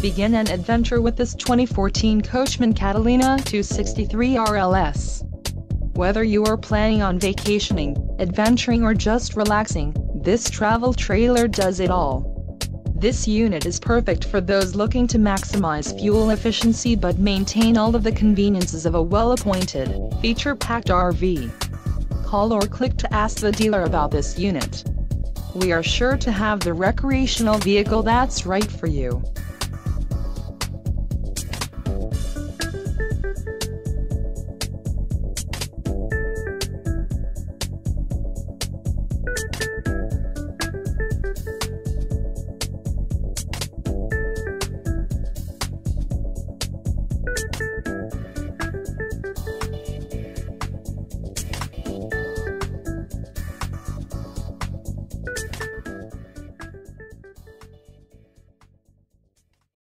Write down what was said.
Begin an adventure with this 2014 Coachmen Catalina 263 RLS. Whether you are planning on vacationing, adventuring or just relaxing, this travel trailer does it all. This unit is perfect for those looking to maximize fuel efficiency but maintain all of the conveniences of a well-appointed, feature-packed RV. Call or click to ask the dealer about this unit. We are sure to have the recreational vehicle that's right for you.